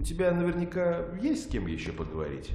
У тебя наверняка есть с кем еще поговорить.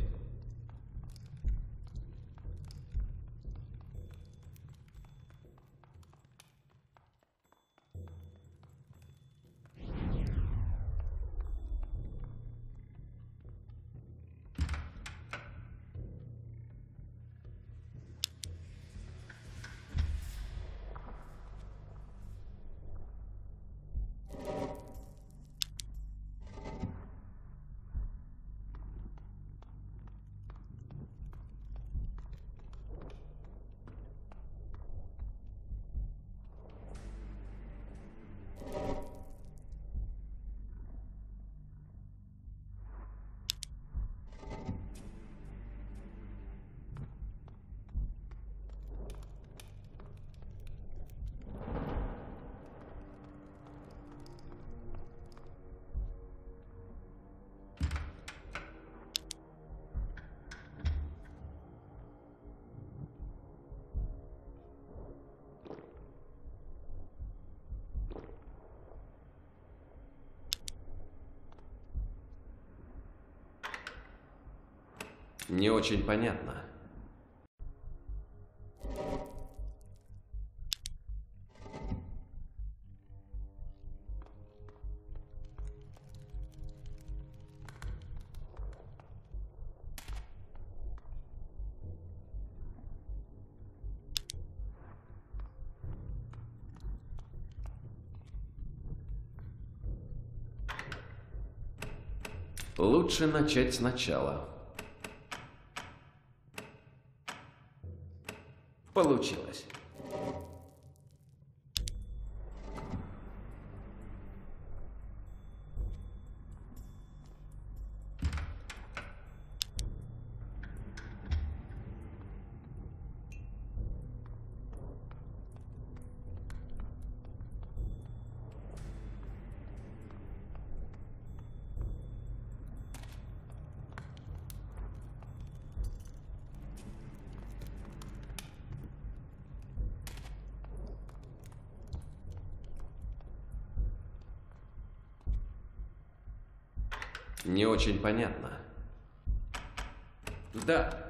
Не очень понятно. Лучше начать сначала. Получилось. Не очень понятно. Да.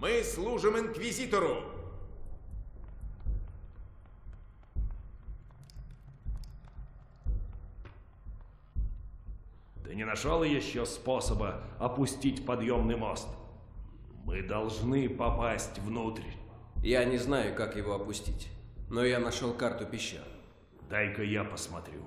Мы служим Инквизитору. Ты не нашел еще способа опустить подъемный мост? Мы должны попасть внутрь. Я не знаю, как его опустить, но я нашел карту пещер. Дай-ка я посмотрю.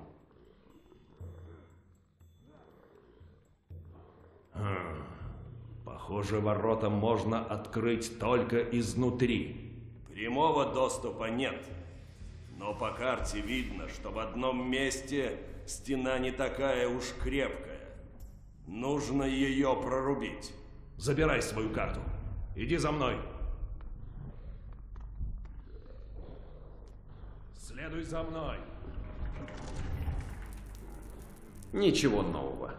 Похоже, ворота можно открыть только изнутри. Прямого доступа нет. Но по карте видно, что в одном месте стена не такая уж крепкая. Нужно ее прорубить. Забирай свою карту. Иди за мной. Следуй за мной. Ничего нового.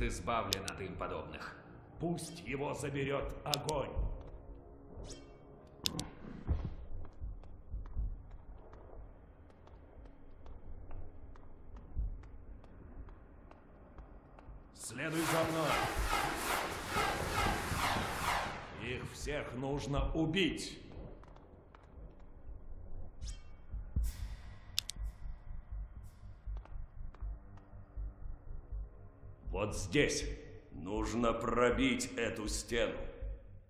Будет избавлен от им подобных. Пусть его заберет огонь. Следуй за мной. Их всех нужно убить. Вот здесь нужно пробить эту стену.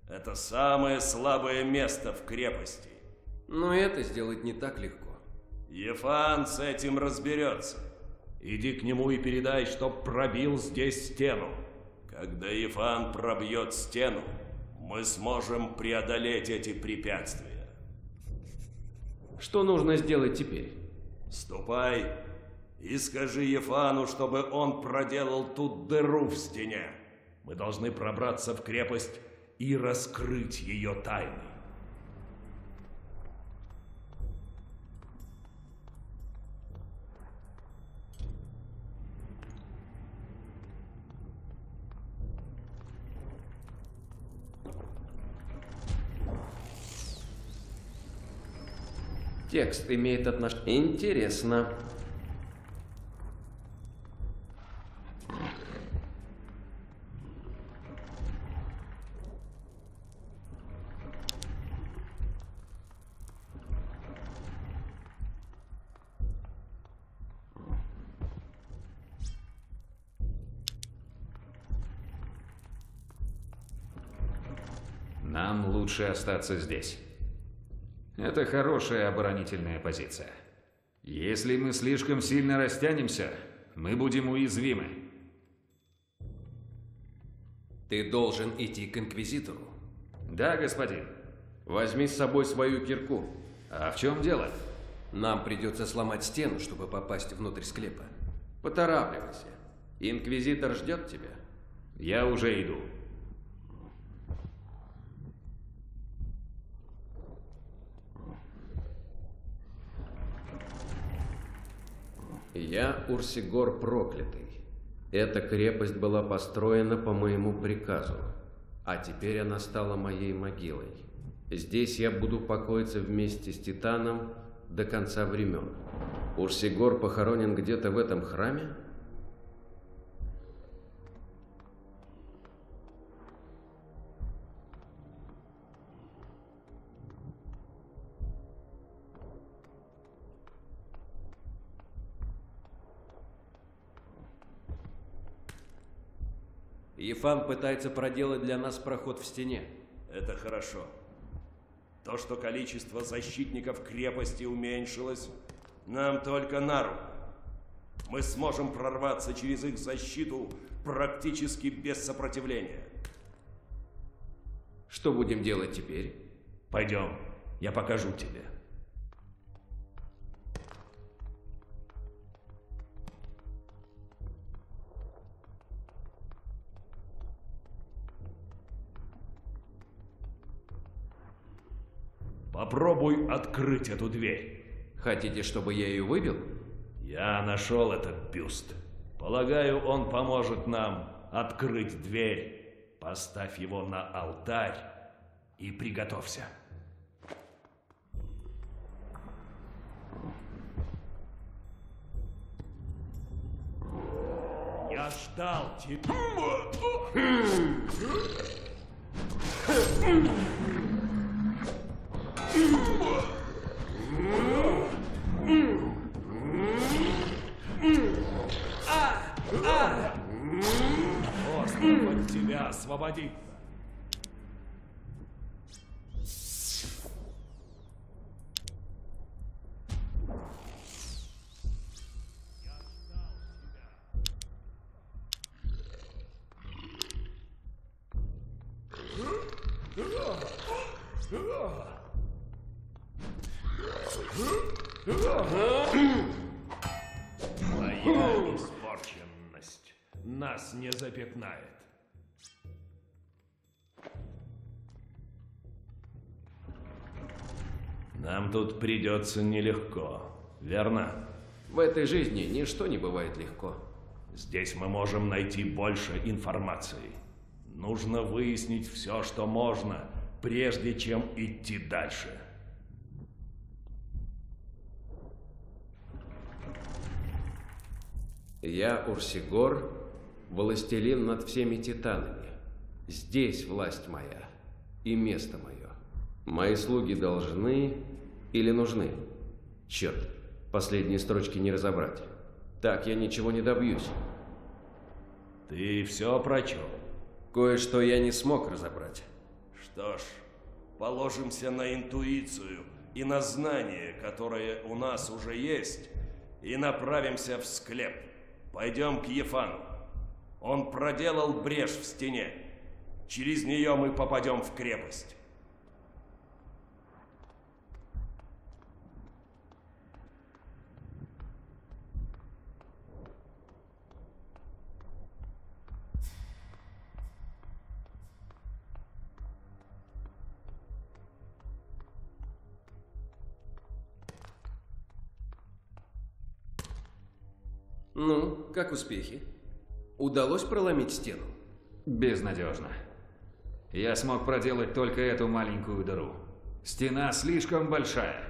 Это самое слабое место в крепости. Но это сделать не так легко. Ефан с этим разберется. Иди к нему и передай, чтоб пробил здесь стену. Когда Ефан пробьет стену, мы сможем преодолеть эти препятствия. Что нужно сделать теперь? Ступай и скажи Ефану, чтобы он проделал тут дыру в стене. Мы должны пробраться в крепость и раскрыть ее тайны. Текст имеет отношение... Интересно. Лучше остаться здесь. Это хорошая оборонительная позиция. Если мы слишком сильно растянемся, мы будем уязвимы. Ты должен идти к Инквизитору. Да, господин. Возьми с собой свою кирку. А в чем дело? Нам придется сломать стену, чтобы попасть внутрь склепа. Поторапливайся. Инквизитор ждет тебя. Я уже иду. Я Урсигор Проклятый. Эта крепость была построена по моему приказу, а теперь она стала моей могилой. Здесь я буду покоиться вместе с Титаном до конца времен. Урсигор похоронен где-то в этом храме? Ефан пытается проделать для нас проход в стене. Это хорошо. То, что количество защитников крепости уменьшилось, нам только на руку. Мы сможем прорваться через их защиту практически без сопротивления. Что будем делать теперь? Пойдем, я покажу тебе. Попробуй открыть эту дверь. Хотите, чтобы я ее выбил? Я нашел этот бюст. Полагаю, он поможет нам открыть дверь. Поставь его на алтарь и приготовься. Я ждал тебя. Остров от тебя освободит. Запятнает. Нам тут придется нелегко, верно? В этой жизни ничто не бывает легко. Здесь мы можем найти больше информации. Нужно выяснить все, что можно, прежде чем идти дальше. Я Урсигор, властелин над всеми титанами. Здесь власть моя и место мое. Мои слуги должны или нужны? Черт, последние строчки не разобрать. Так я ничего не добьюсь. Ты все прочел? Кое-что я не смог разобрать. Что ж, положимся на интуицию и на знание, которое у нас уже есть, и направимся в склеп. Пойдем к Ефану. Он проделал брешь в стене. Через нее мы попадем в крепость. Ну, как успехи? Удалось проломить стену? Безнадежно. Я смог проделать только эту маленькую дыру. Стена слишком большая.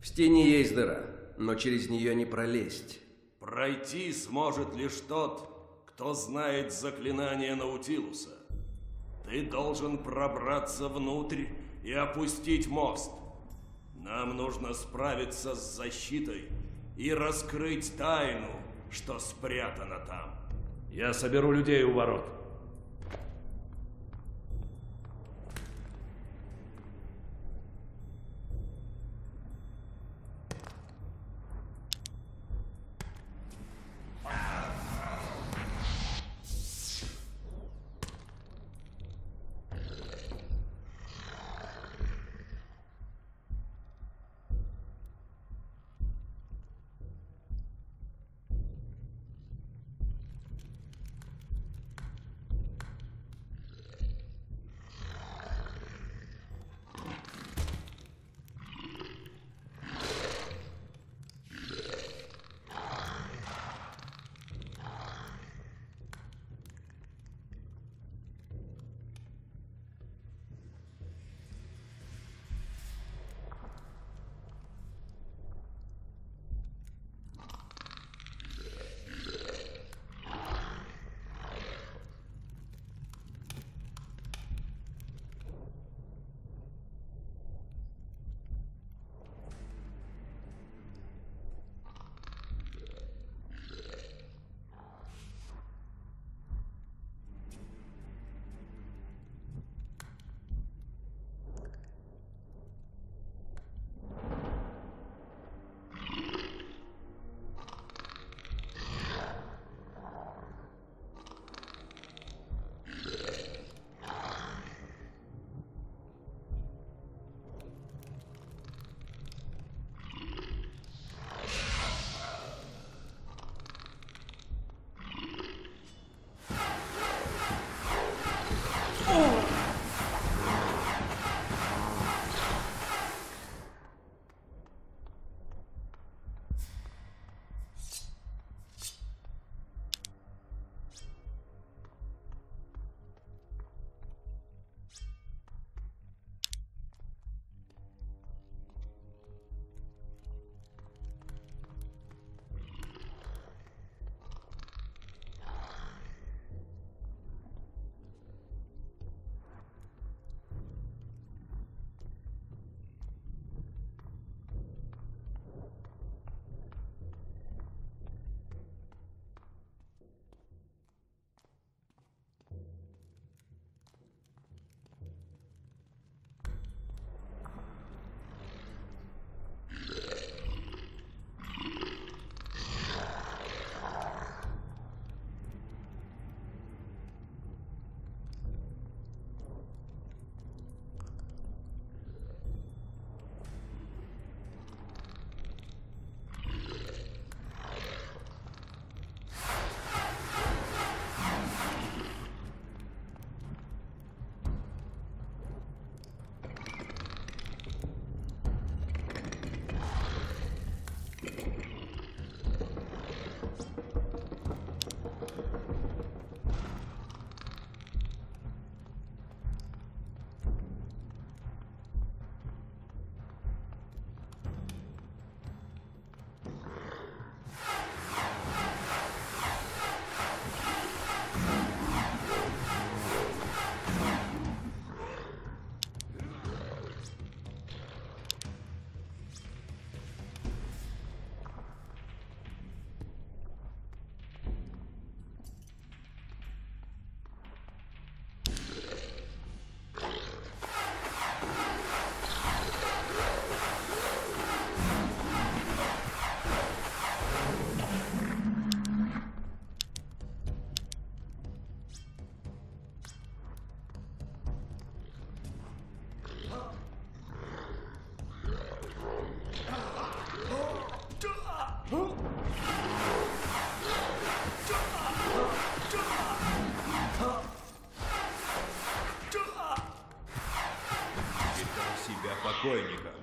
В стене есть дыра, но через нее не пролезть. Пройти сможет лишь тот, кто знает заклинание Наутилуса. Ты должен пробраться внутрь и опустить мост. Нам нужно справиться с защитой и раскрыть тайну, что спрятано там. Я соберу людей у ворот.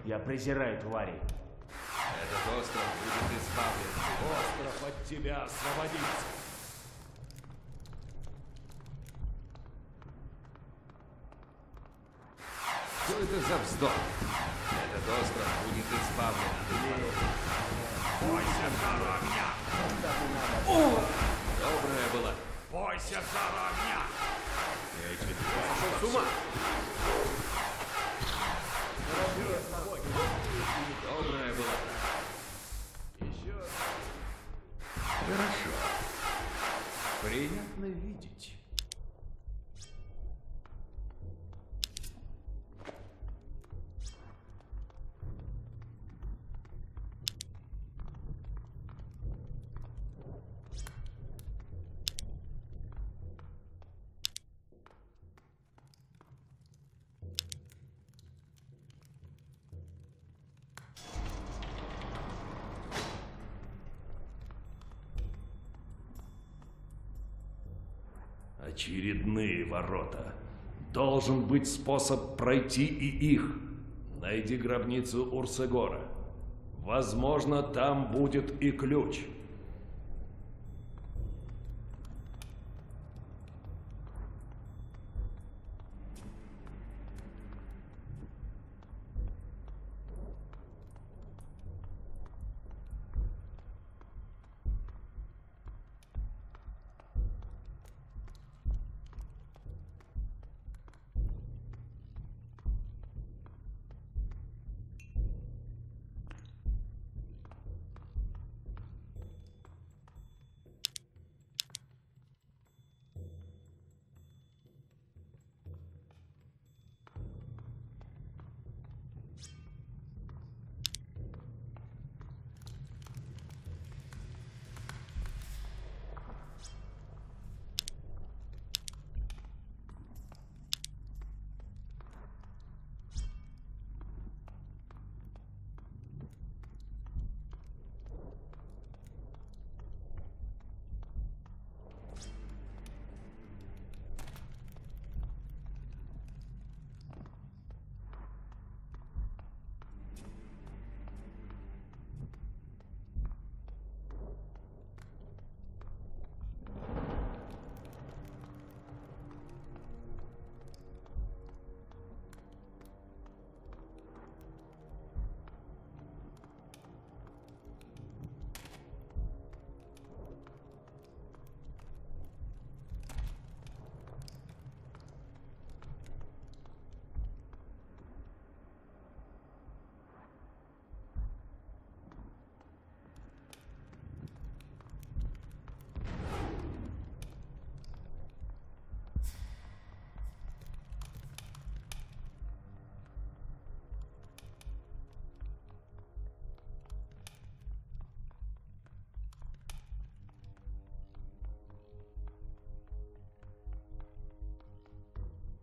Я презираю тварей. Этот остров будет избавлен. Остров от тебя освободится. Что это за вздох? Этот остров будет избавлен от. Бойся жару огня! Добрая была. Бойся жару огня! С ума! Добрая была. Хорошо. Приятно видеть. Очередные ворота. Должен быть способ пройти и их. Найди гробницу Урсегора. Возможно, там будет и ключ.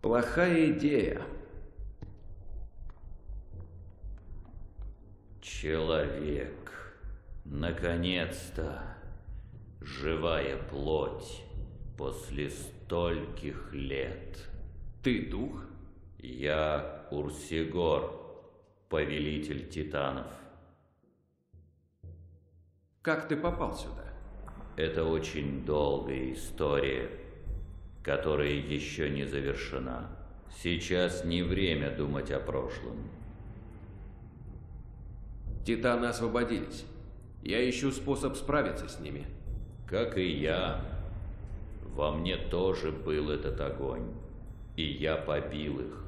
Плохая идея. Человек. Наконец-то. Живая плоть. После стольких лет. Ты дух? Я Урсигор, повелитель титанов. Как ты попал сюда? Это очень долгая история, которая еще не завершена. Сейчас не время думать о прошлом. Титаны освободились. Я ищу способ справиться с ними. Как и я, во мне тоже был этот огонь, и я побил их.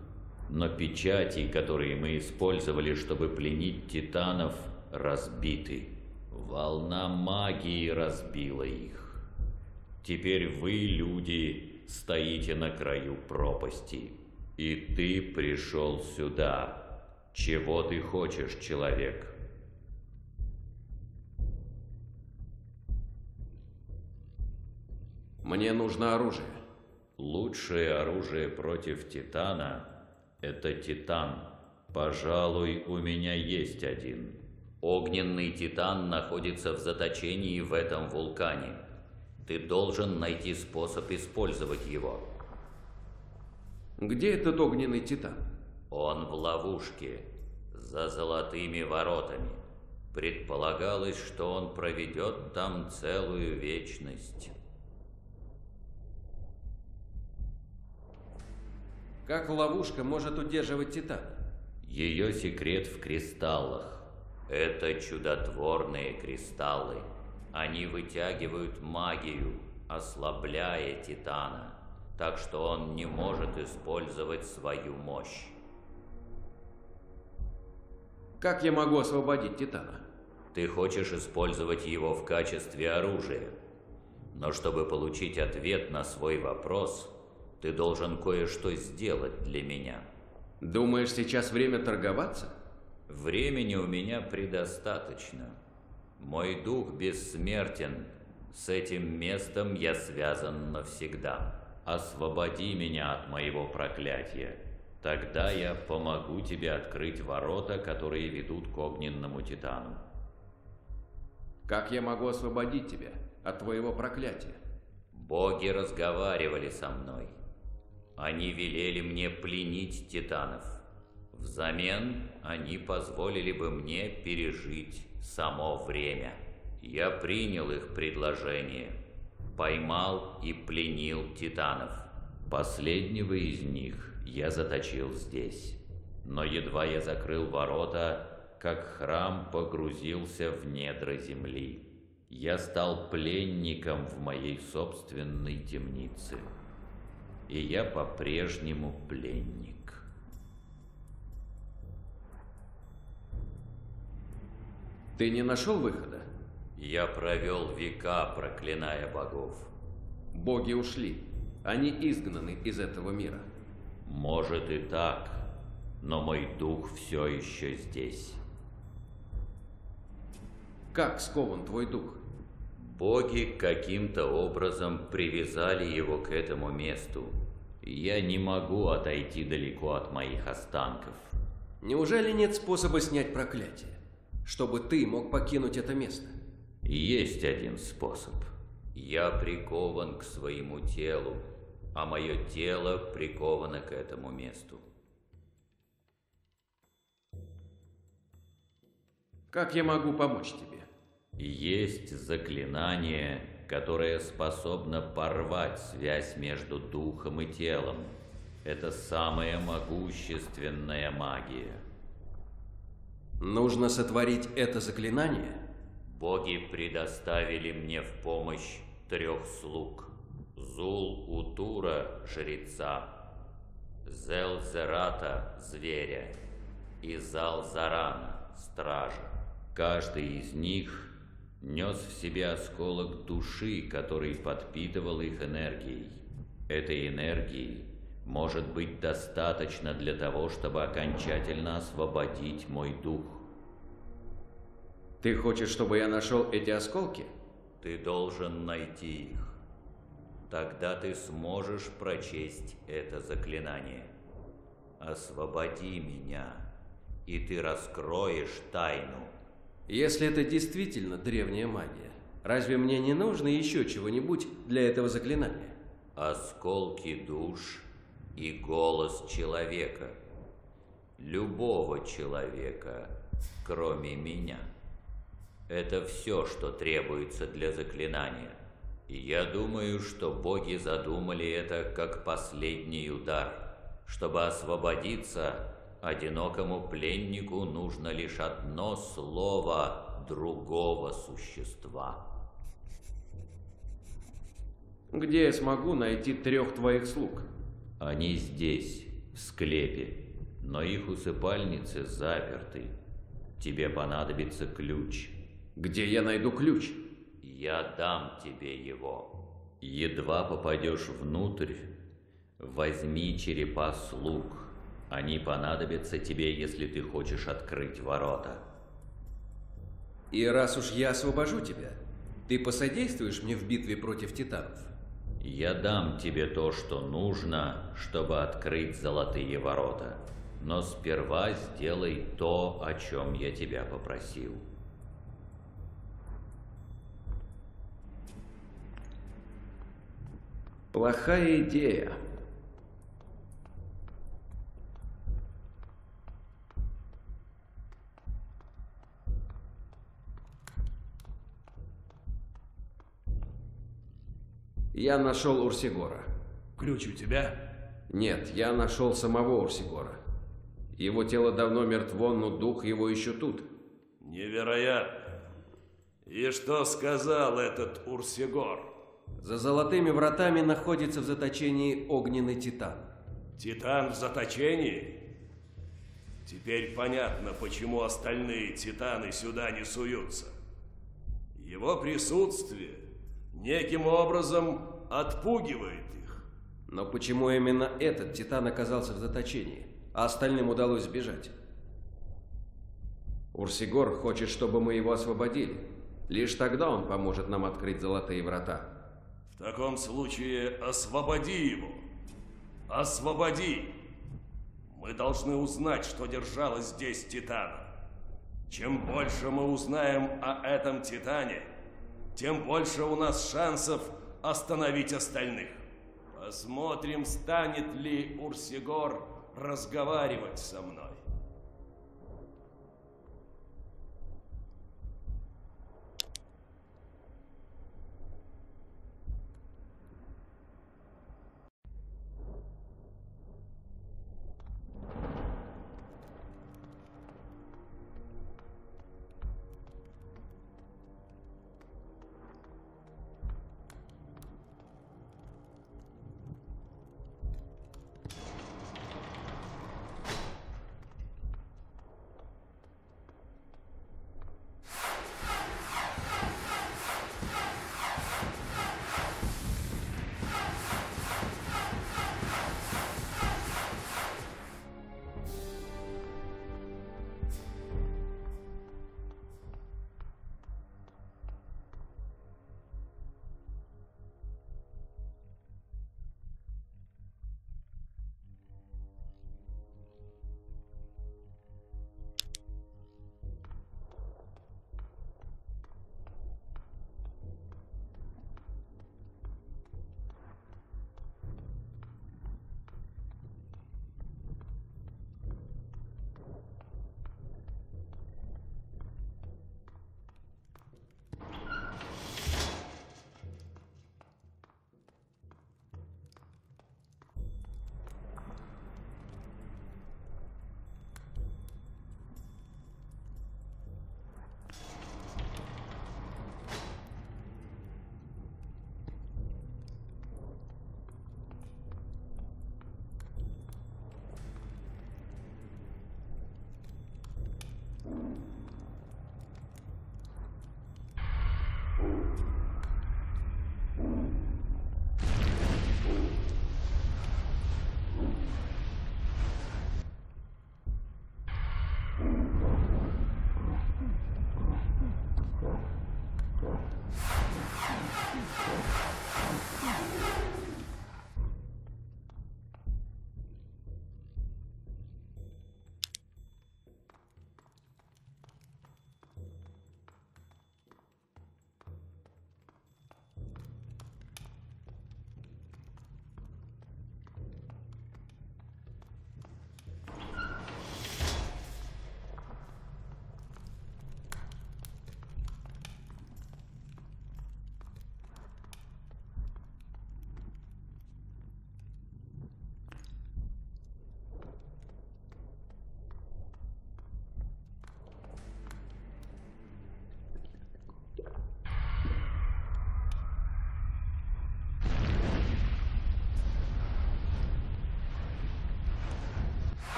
Но печати, которые мы использовали, чтобы пленить титанов, разбиты. Волна магии разбила их. Теперь вы, люди, стоите на краю пропасти. И ты пришел сюда. Чего ты хочешь, человек? Мне нужно оружие. Лучшее оружие против Титана – это Титан. Пожалуй, у меня есть один. Огненный Титан находится в заточении в этом вулкане. Ты должен найти способ использовать его. Где этот огненный титан? Он в ловушке. За золотыми воротами. Предполагалось, что он проведет там целую вечность. Как ловушка может удерживать Титана? Ее секрет в кристаллах. Это чудотворные кристаллы. Они вытягивают магию, ослабляя Титана, так что он не может использовать свою мощь. Как я могу освободить Титана? Ты хочешь использовать его в качестве оружия. Но чтобы получить ответ на свой вопрос, ты должен кое-что сделать для меня. Думаешь, сейчас время торговаться? Времени у меня предостаточно. Мой дух бессмертен. С этим местом я связан навсегда. Освободи меня от моего проклятия. Тогда я помогу тебе открыть ворота, которые ведут к огненному титану. Как я могу освободить тебя от твоего проклятия? Боги разговаривали со мной. Они велели мне пленить титанов. Взамен они позволили бы мне пережить само время. Я принял их предложение, поймал и пленил титанов. Последнего из них я заточил здесь. Но едва я закрыл ворота, как храм погрузился в недра земли. Я стал пленником в моей собственной темнице. И я по-прежнему пленник. Ты не нашел выхода? Я провел века, проклиная богов. Боги ушли. Они изгнаны из этого мира. Может и так, но мой дух все еще здесь. Как скован твой дух? Боги каким-то образом привязали его к этому месту. Я не могу отойти далеко от моих останков. Неужели нет способа снять проклятие? Чтобы ты мог покинуть это место? Есть один способ. Я прикован к своему телу, а мое тело приковано к этому месту. Как я могу помочь тебе? Есть заклинание, которое способно порвать связь между духом и телом. Это самая могущественная магия. Нужно сотворить это заклинание? Боги предоставили мне в помощь трех слуг. Зул-Утура, жреца, Зел-Зерата, зверя, и Зал-Зарана, стража. Каждый из них нес в себе осколок души, который подпитывал их энергией. Этой энергии может быть достаточно для того, чтобы окончательно освободить мой дух. Ты хочешь, чтобы я нашел эти осколки? Ты должен найти их. Тогда ты сможешь прочесть это заклинание. Освободи меня, и ты раскроешь тайну. Если это действительно древняя магия, разве мне не нужно еще чего-нибудь для этого заклинания? Осколки душ и голос человека. Любого человека, кроме меня. Это все, что требуется для заклинания. И я думаю, что боги задумали это как последний удар. Чтобы освободиться, одинокому пленнику нужно лишь одно слово другого существа. Где я смогу найти трех твоих слуг? Они здесь, в склепе, но их усыпальницы заперты. Тебе понадобится ключ. Где я найду ключ? Я дам тебе его. Едва попадешь внутрь, возьми черепа слуг. Они понадобятся тебе, если ты хочешь открыть ворота. И раз уж я освобожу тебя, ты посодействуешь мне в битве против титанов? Я дам тебе то, что нужно, чтобы открыть золотые ворота. Но сперва сделай то, о чем я тебя попросил. Плохая идея. Я нашел Урсигора. Ключ у тебя? Нет, я нашел самого Урсигора. Его тело давно мертво, но дух его еще тут. Невероятно. И что сказал этот Урсигор? За золотыми вратами находится в заточении огненный титан. Титан в заточении? Теперь понятно, почему остальные титаны сюда не суются. Его присутствие неким образом отпугивает их. Но почему именно этот титан оказался в заточении, а остальным удалось сбежать? Урсигор хочет, чтобы мы его освободили. Лишь тогда он поможет нам открыть золотые врата. В таком случае освободи его. Освободи. Мы должны узнать, что держало здесь Титана. Чем больше мы узнаем о этом Титане, тем больше у нас шансов остановить остальных. Посмотрим, станет ли Урсигор разговаривать со мной.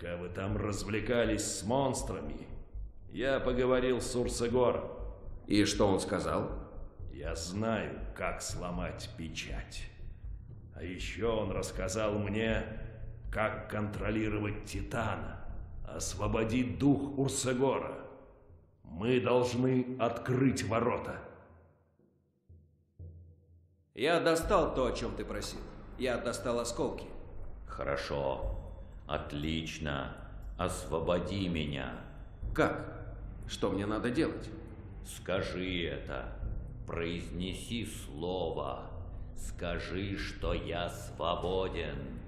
Пока вы там развлекались с монстрами, Я поговорил с Урсегор. И что он сказал? Я знаю, как сломать печать. А еще он рассказал мне, как контролировать Титана, освободить дух Урсегора. Мы должны открыть ворота. Я достал то, о чем ты просил. Я достал осколки. Хорошо. Отлично. Освободи меня. Как? Что мне надо делать? Скажи это. Произнеси слово. Скажи, что я свободен.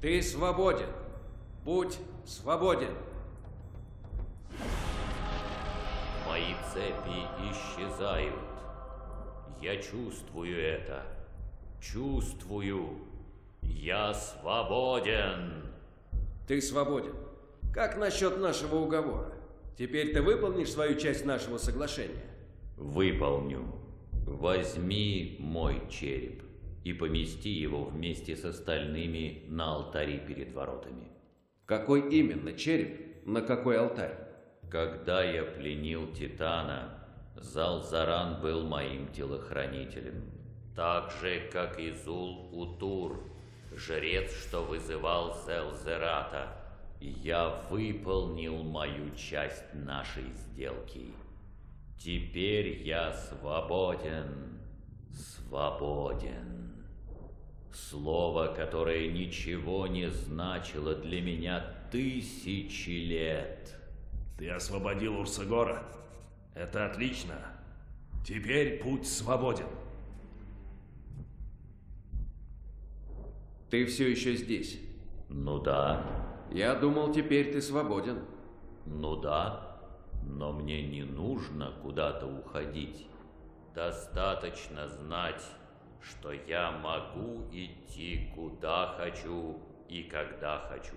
Ты свободен. Будь свободен. Мои цепи исчезают. Я чувствую это. Чувствую. Я свободен. Ты свободен. Как насчет нашего уговора? Теперь ты выполнишь свою часть нашего соглашения? Выполню. Возьми мой череп и помести его вместе с остальными на алтаре перед воротами. Какой именно череп? На какой алтарь? Когда я пленил Титана, Залзаран был моим телохранителем. Так же, как и Зул-Утур, жрец, что вызывал Зелзерата. Я выполнил мою часть нашей сделки. Теперь я свободен, свободен. Слово, которое ничего не значило для меня тысячи лет. Ты освободил Урсегора. Это отлично. Теперь путь свободен. Ты все еще здесь. Ну да, Я думал, теперь ты свободен. ну да, но мне не нужно куда-то уходить. Достаточно знать, что я могу идти куда хочу и когда хочу.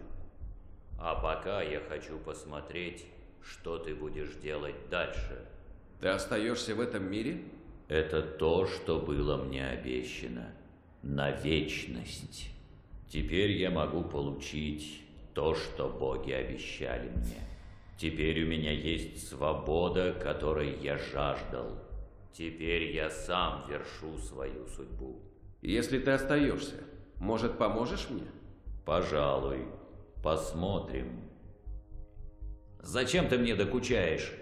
А пока я хочу посмотреть, что ты будешь делать дальше. Ты остаешься в этом мире? Это то, что было мне обещано. На вечность. Теперь я могу получить то, что боги обещали мне. Теперь у меня есть свобода, которой я жаждал. Теперь я сам вершу свою судьбу. Если ты остаешься, может, поможешь мне? Пожалуй, посмотрим. Зачем ты мне докучаешь?